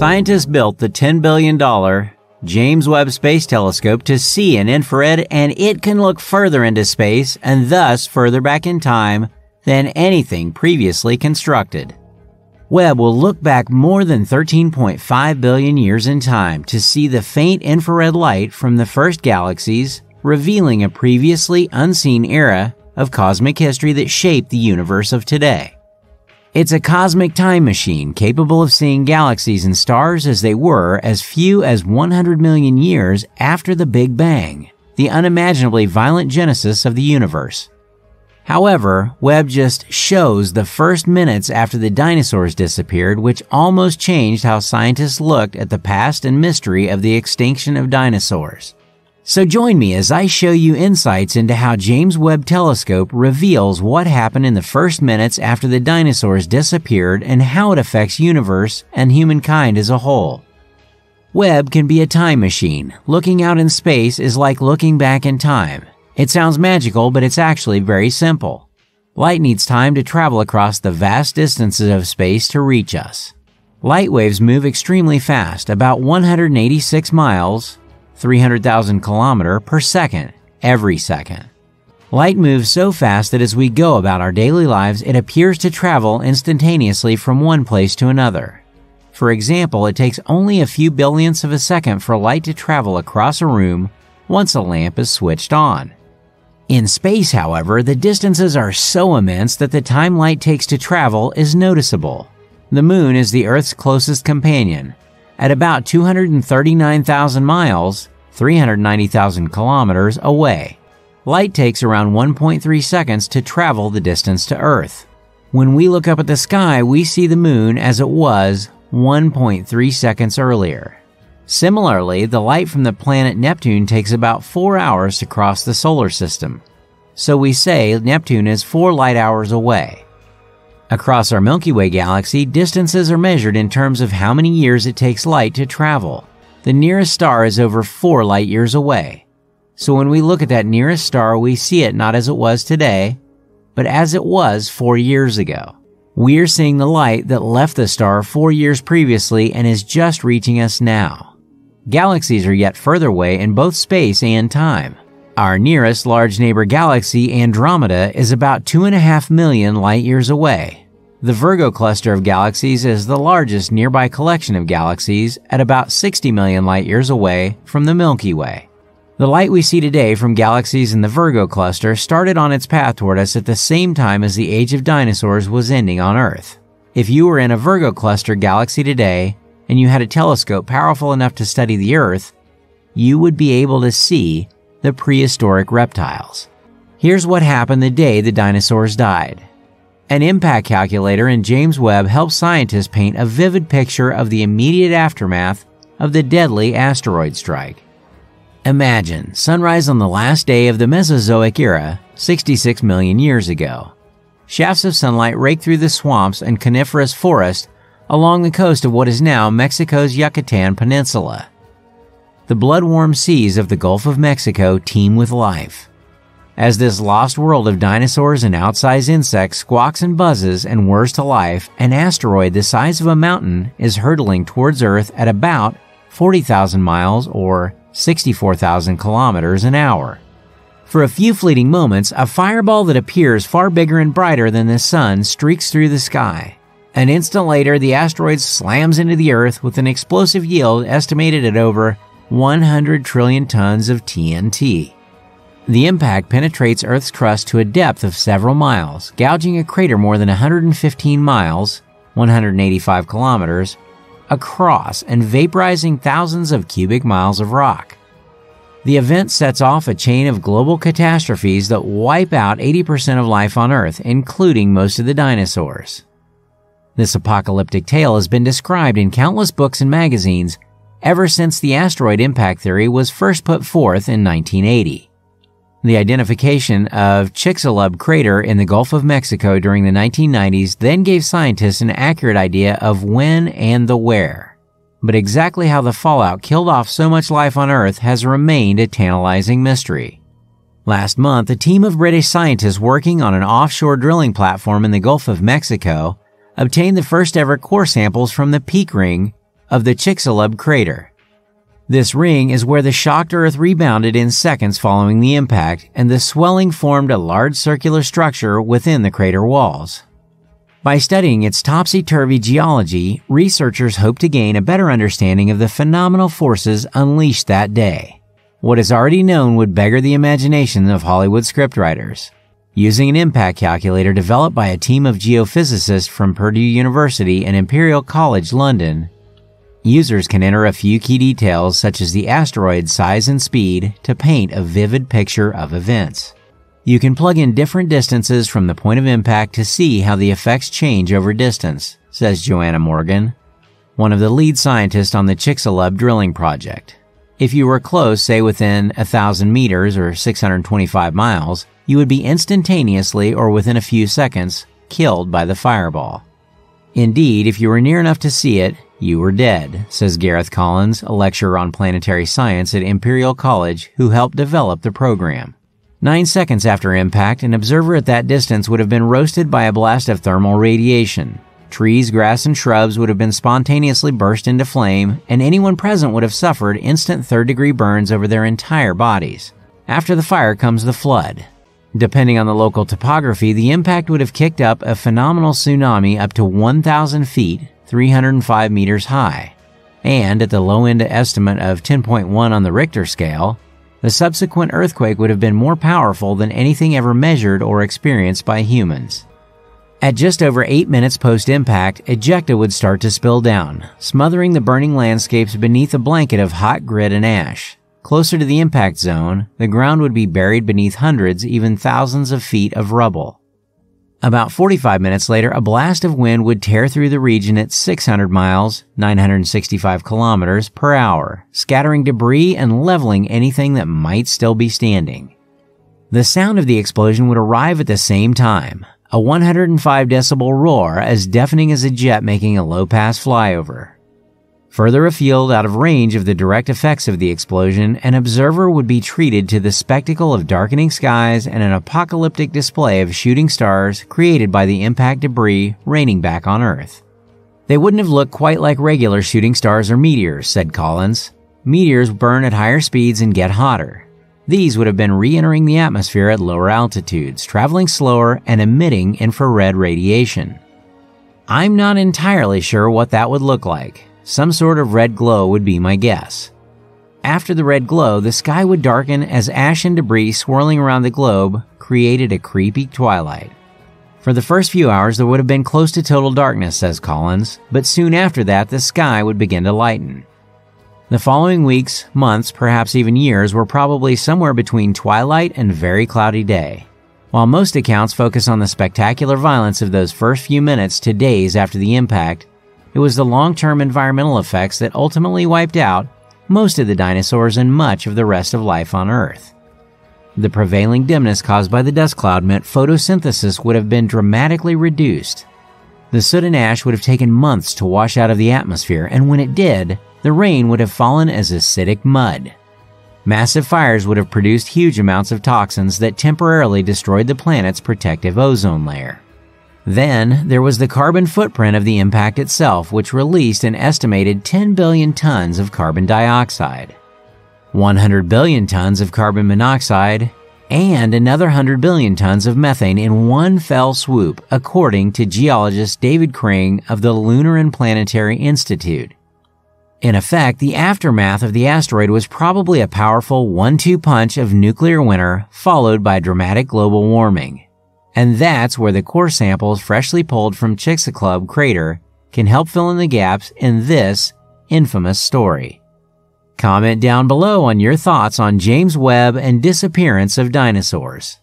Scientists built the $10 billion James Webb Space Telescope to see in infrared, and it can look further into space and thus further back in time than anything previously constructed. Webb will look back more than 13.5 billion years in time to see the faint infrared light from the first galaxies, revealing a previously unseen era of cosmic history that shaped the universe of today. It's a cosmic time machine capable of seeing galaxies and stars as they were as few as 100 million years after the Big Bang, the unimaginably violent genesis of the universe. However, Webb just shows the first minutes after the dinosaurs disappeared, which almost changed how scientists looked at the past and mystery of the extinction of dinosaurs. So join me as I show you insights into how James Webb Telescope reveals what happened in the first minutes after the dinosaurs disappeared and how it affects universe and humankind as a whole. Webb can be a time machine. Looking out in space is like looking back in time. It sounds magical, but it's actually very simple. Light needs time to travel across the vast distances of space to reach us. Light waves move extremely fast, about 186 miles 300,000 km per second every second. Light moves so fast that as we go about our daily lives, it appears to travel instantaneously from one place to another. For example, it takes only a few billionths of a second for light to travel across a room once a lamp is switched on. In space, however, the distances are so immense that the time light takes to travel is noticeable. The moon is the Earth's closest companion. At about 239,000 miles, 390,000 kilometers away. Light takes around 1.3 seconds to travel the distance to Earth. When we look up at the sky, we see the moon as it was 1.3 seconds earlier. Similarly, the light from the planet Neptune takes about 4 hours to cross the solar system. So we say Neptune is 4 light hours away. Across our Milky Way galaxy, distances are measured in terms of how many years it takes light to travel. The nearest star is over 4 light years away. So when we look at that nearest star, we see it not as it was today, but as it was 4 years ago. We're seeing the light that left the star 4 years previously and is just reaching us now. Galaxies are yet further away in both space and time. Our nearest large neighbor galaxy, Andromeda, is about 2.5 million light years away, the Virgo cluster of galaxies is the largest nearby collection of galaxies at about 60 million light years away from the Milky Way. The light we see today from galaxies in the Virgo cluster started on its path toward us at the same time as the age of dinosaurs was ending on Earth. If you were in a Virgo cluster galaxy today and you had a telescope powerful enough to study the Earth, you would be able to see the prehistoric reptiles. Here's what happened the day the dinosaurs died. An impact calculator in James Webb helps scientists paint a vivid picture of the immediate aftermath of the deadly asteroid strike. Imagine sunrise on the last day of the Mesozoic era, 66 million years ago. Shafts of sunlight rake through the swamps and coniferous forest along the coast of what is now Mexico's Yucatan Peninsula. The blood warm seas of the Gulf of Mexico teem with life. As this lost world of dinosaurs and outsized insects squawks and buzzes and whirs to life, an asteroid the size of a mountain is hurtling towards Earth at about 40,000 miles or 64,000 kilometers an hour. For a few fleeting moments, a fireball that appears far bigger and brighter than the sun streaks through the sky. An instant later, the asteroid slams into the Earth with an explosive yield estimated at over 100 trillion tons of TNT. The impact penetrates Earth's crust to a depth of several miles, gouging a crater more than 115 miles, 185 kilometers, across and vaporizing thousands of cubic miles of rock. The event sets off a chain of global catastrophes that wipe out 80% of life on Earth, including most of the dinosaurs. This apocalyptic tale has been described in countless books and magazines ever since the asteroid impact theory was first put forth in 1980. The identification of Chicxulub crater in the Gulf of Mexico during the 1990s then gave scientists an accurate idea of when and the where. But exactly how the fallout killed off so much life on Earth has remained a tantalizing mystery. Last month, a team of British scientists working on an offshore drilling platform in the Gulf of Mexico obtained the first ever core samples from the peak ring of the Chicxulub crater. This ring is where the shocked Earth rebounded in seconds following the impact, and the swelling formed a large circular structure within the crater walls. By studying its topsy turvy geology, researchers hope to gain a better understanding of the phenomenal forces unleashed that day. What is already known would beggar the imagination of Hollywood scriptwriters. Using an impact calculator developed by a team of geophysicists from Purdue University and Imperial College London, Users can enter a few key details such as the asteroid's size and speed to paint a vivid picture of events. You can plug in different distances from the point of impact to see how the effects change over distance, says Joanna Morgan, one of the lead scientists on the Chicxulub drilling project. If you were close, say within 1,000 meters or 625 miles, you would be instantaneously or within a few seconds killed by the fireball. Indeed, if you were near enough to see it, you were dead, says Gareth Collins, a lecturer on planetary science at Imperial College who helped develop the program. Nine seconds after impact, an observer at that distance would have been roasted by a blast of thermal radiation. Trees, grass, and shrubs would have been spontaneously burst into flame, and anyone present would have suffered instant third degree burns over their entire bodies. After the fire comes the flood. Depending on the local topography, the impact would have kicked up a phenomenal tsunami up to 1,000 feet 305 meters high. And at the low end estimate of 10.1 on the Richter scale, the subsequent earthquake would have been more powerful than anything ever measured or experienced by humans. At just over 8 minutes post impact, ejecta would start to spill down, smothering the burning landscapes beneath a blanket of hot grit and ash. Closer to the impact zone, the ground would be buried beneath hundreds, even thousands of feet of rubble. About 45 minutes later, a blast of wind would tear through the region at 600 miles, 965 kilometers per hour, scattering debris and leveling anything that might still be standing. The sound of the explosion would arrive at the same time, a 105 decibel roar as deafening as a jet making a low pass flyover. Further afield, out of range of the direct effects of the explosion, an observer would be treated to the spectacle of darkening skies and an apocalyptic display of shooting stars created by the impact debris raining back on Earth. They wouldn't have looked quite like regular shooting stars or meteors, said Collins. Meteors burn at higher speeds and get hotter. These would have been re entering the atmosphere at lower altitudes, traveling slower and emitting infrared radiation. I'm not entirely sure what that would look like, some sort of red glow would be my guess. After the red glow, the sky would darken as ash and debris swirling around the globe created a creepy twilight. For the first few hours, there would have been close to total darkness, says Collins, but soon after that, the sky would begin to lighten. The following weeks, months, perhaps even years were probably somewhere between twilight and very cloudy day. While most accounts focus on the spectacular violence of those first few minutes to days after the impact, it was the long term environmental effects that ultimately wiped out most of the dinosaurs and much of the rest of life on Earth. The prevailing dimness caused by the dust cloud meant photosynthesis would have been dramatically reduced. The soot and ash would have taken months to wash out of the atmosphere, and when it did, the rain would have fallen as acidic mud. Massive fires would have produced huge amounts of toxins that temporarily destroyed the planet's protective ozone layer. Then, there was the carbon footprint of the impact itself, which released an estimated 10 billion tons of carbon dioxide, 100 billion tons of carbon monoxide, and another 100 billion tons of methane in one fell swoop, according to geologist David Kring of the Lunar and Planetary Institute. In effect, the aftermath of the asteroid was probably a powerful one two punch of nuclear winter followed by dramatic global warming. And that's where the core samples freshly pulled from Chicxulub crater can help fill in the gaps in this infamous story. Comment down below on your thoughts on James Webb and disappearance of dinosaurs.